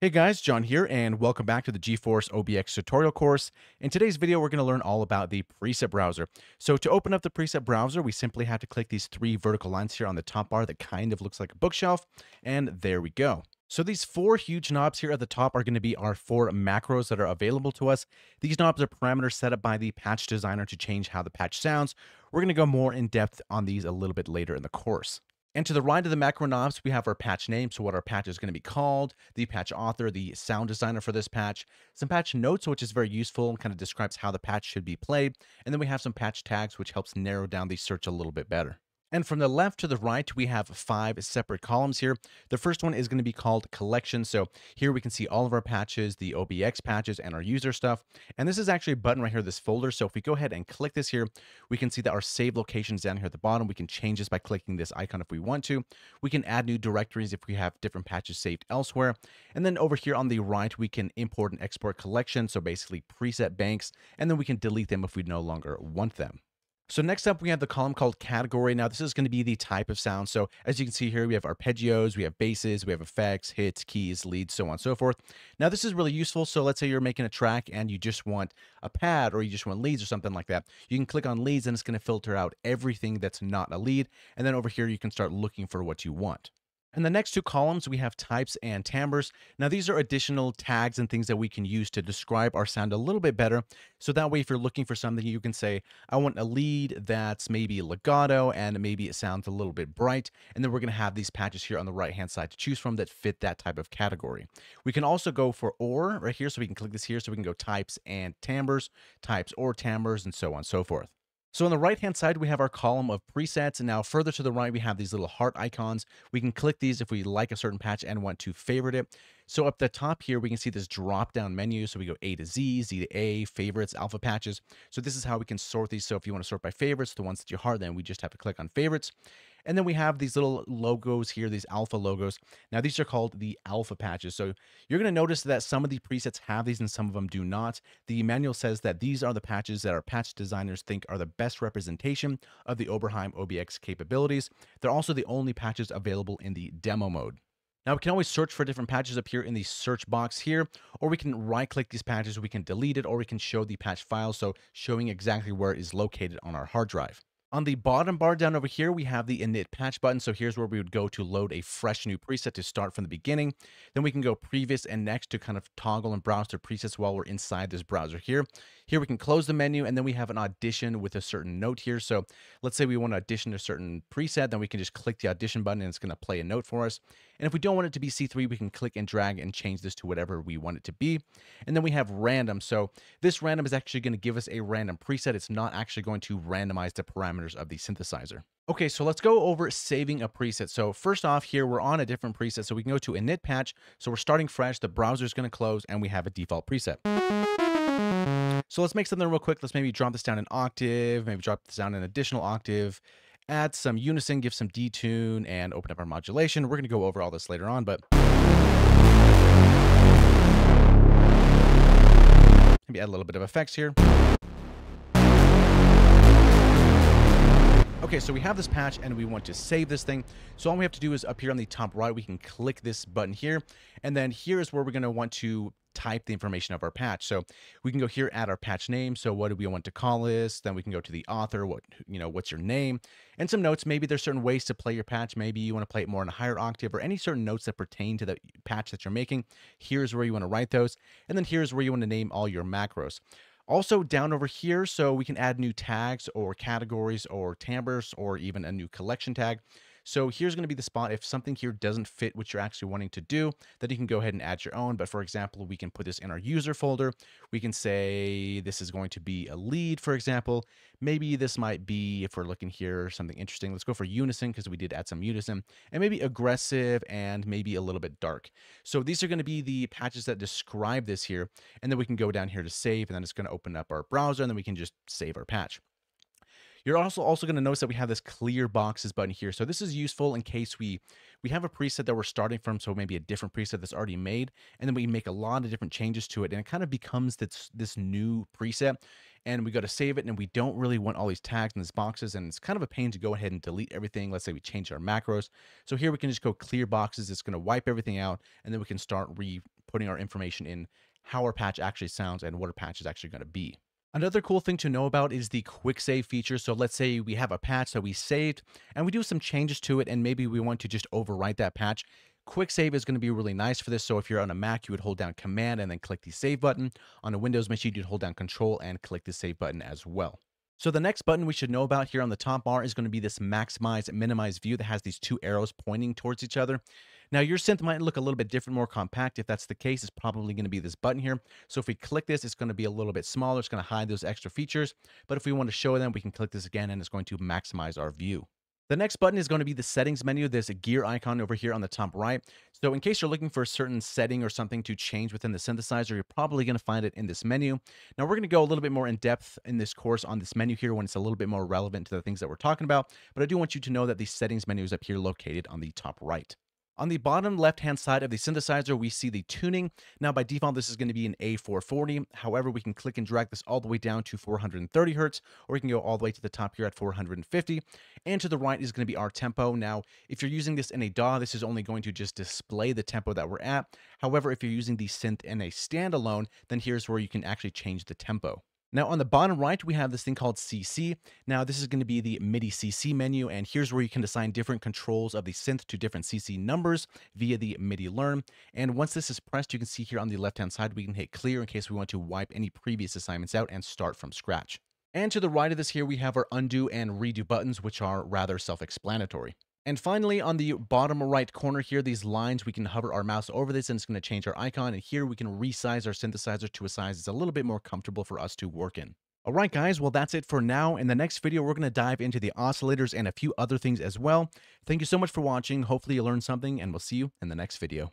Hey guys, Jon here, and welcome back to the GForce OBX tutorial course. In today's video, we're going to learn all about the preset browser. So to open up the preset browser, we simply have to click these three vertical lines here on the top bar that kind of looks like a bookshelf, and there we go. So these four huge knobs here at the top are going to be our four macros that are available to us. These knobs are parameters set up by the patch designer to change how the patch sounds. We're going to go more in depth on these a little bit later in the course. And to the right of the macro knobs, we have our patch name, so what our patch is going to be called, the patch author, the sound designer for this patch, some patch notes, which is very useful and kind of describes how the patch should be played, and then we have some patch tags, which helps narrow down the search a little bit better. And from the left to the right, we have five separate columns here. The first one is going to be called collection. So here we can see all of our patches, the OBX patches, and our user stuff. And this is actually a button right here, this folder. So if we go ahead and click this here, we can see that our save locations down here at the bottom. We can change this by clicking this icon if we want to. We can add new directories if we have different patches saved elsewhere. And then over here on the right, we can import and export collections. So basically preset banks, and then we can delete them if we no longer want them. So next up, we have the column called category. Now, this is going to be the type of sound. So as you can see here, we have arpeggios, we have basses, we have effects, hits, keys, leads, so on and so forth. Now, this is really useful. So let's say you're making a track and you just want a pad or you just want leads or something like that. You can click on leads and it's going to filter out everything that's not a lead. And then over here, you can start looking for what you want. In the next two columns, we have types and timbres. Now, these are additional tags and things that we can use to describe our sound a little bit better. So that way, if you're looking for something, you can say, I want a lead that's maybe legato and maybe it sounds a little bit bright. And then we're going to have these patches here on the right-hand side to choose from that fit that type of category. We can also go for or right here. So we can click this here. So we can go types and timbres, types or timbres, and so on and so forth. So on the right hand side, we have our column of presets. And now further to the right, we have these little heart icons. We can click these if we like a certain patch and want to favorite it. So up the top here, we can see this drop down menu. So we go A to Z, Z to A, favorites, alpha patches. So this is how we can sort these. So if you want to sort by favorites, the ones that you heart, then we just have to click on favorites. And then we have these little logos here, these alpha logos. Now these are called the alpha patches. So you're going to notice that some of the presets have these and some of them do not. The manual says that these are the patches that our patch designers think are the best representation of the Oberheim OBX capabilities. They're also the only patches available in the demo mode. Now we can always search for different patches up here in the search box here, or we can right click these patches, we can delete it, or we can show the patch file, so showing exactly where it is located on our hard drive. On the bottom bar down over here, we have the init patch button. So here's where we would go to load a fresh new preset to start from the beginning. Then we can go previous and next to kind of toggle and browse to presets while we're inside this browser here. Here we can close the menu and then we have an audition with a certain note here. So let's say we want to audition a certain preset, then we can just click the audition button and it's going to play a note for us. And if we don't want it to be C3, we can click and drag and change this to whatever we want it to be. And then we have random. So this random is actually going to give us a random preset. It's not actually going to randomize the parameters of the synthesizer. Okay, so let's go over saving a preset. So first off here, we're on a different preset. So we can go to init patch. So we're starting fresh. The browser is going to close and we have a default preset. So let's make something real quick. Let's maybe drop this down an octave, maybe drop this down an additional octave, add some unison, give some detune, and open up our modulation. We're going to go over all this later on, but maybe add a little bit of effects here. Okay, so we have this patch and we want to save this thing. So all we have to do is up here on the top right, we can click this button here. And then here is where we're going to want to type the information of our patch. So we can go here, add our patch name. So what do we want to call this? Then we can go to the author, what, you know, what's your name? And some notes, maybe there's certain ways to play your patch. Maybe you want to play it more in a higher octave or any certain notes that pertain to the patch that you're making. Here's where you want to write those. And then here's where you want to name all your macros. Also down over here, so we can add new tags or categories or timbres or even a new collection tag. So here's going to be the spot if something here doesn't fit what you're actually wanting to do, then you can go ahead and add your own. But for example, we can put this in our user folder. We can say this is going to be a lead, for example. Maybe this might be, if we're looking here, something interesting. Let's go for unison because we did add some unison and maybe aggressive and maybe a little bit dark. So these are going to be the patches that describe this here. And then we can go down here to save and then it's going to open up our browser and then we can just save our patch. You're also also going to notice that we have this clear boxes button here. So this is useful in case we we have a preset that we're starting from, so maybe a different preset that's already made, and then we make a lot of different changes to it, and it kind of becomes this this new preset. And we go to save it, and we don't really want all these tags and these boxes, and it's kind of a pain to go ahead and delete everything. Let's say we change our macros. So here we can just go clear boxes. It's going to wipe everything out, and then we can start re putting our information in how our patch actually sounds and what our patch is actually going to be. Another cool thing to know about is the quick save feature. So let's say we have a patch that we saved and we do some changes to it and maybe we want to just overwrite that patch. Quick save is going to be really nice for this. So if you're on a Mac, you would hold down command and then click the save button. On a Windows machine, you'd hold down control and click the save button as well. So the next button we should know about here on the top bar is going to be this maximize minimize view that has these two arrows pointing towards each other. Now your synth might look a little bit different, more compact. If that's the case, it's probably going to be this button here. So if we click this, it's going to be a little bit smaller. It's going to hide those extra features. But if we want to show them, we can click this again and it's going to maximize our view. The next button is going to be the settings menu. There's a gear icon over here on the top right. So in case you're looking for a certain setting or something to change within the synthesizer, you're probably going to find it in this menu. Now we're going to go a little bit more in depth in this course on this menu here when it's a little bit more relevant to the things that we're talking about. But I do want you to know that the settings menu is up here located on the top right. On the bottom left-hand side of the synthesizer, we see the tuning. Now, by default, this is going to be an A440. However, we can click and drag this all the way down to 430 hertz, or we can go all the way to the top here at 450. And to the right is going to be our tempo. Now, if you're using this in a DAW, this is only going to just display the tempo that we're at. However, if you're using the synth in a standalone, then here's where you can actually change the tempo. Now on the bottom right, we have this thing called CC. Now this is going to be the MIDI CC menu, and here's where you can assign different controls of the synth to different CC numbers via the MIDI learn. And once this is pressed, you can see here on the left-hand side, we can hit clear in case we want to wipe any previous assignments out and start from scratch. And to the right of this here, we have our undo and redo buttons, which are rather self-explanatory. And finally, on the bottom right corner here, these lines, we can hover our mouse over this and it's going to change our icon. And here we can resize our synthesizer to a size that's a little bit more comfortable for us to work in. All right, guys, well, that's it for now. In the next video, we're going to dive into the oscillators and a few other things as well. Thank you so much for watching. Hopefully you learned something, and we'll see you in the next video.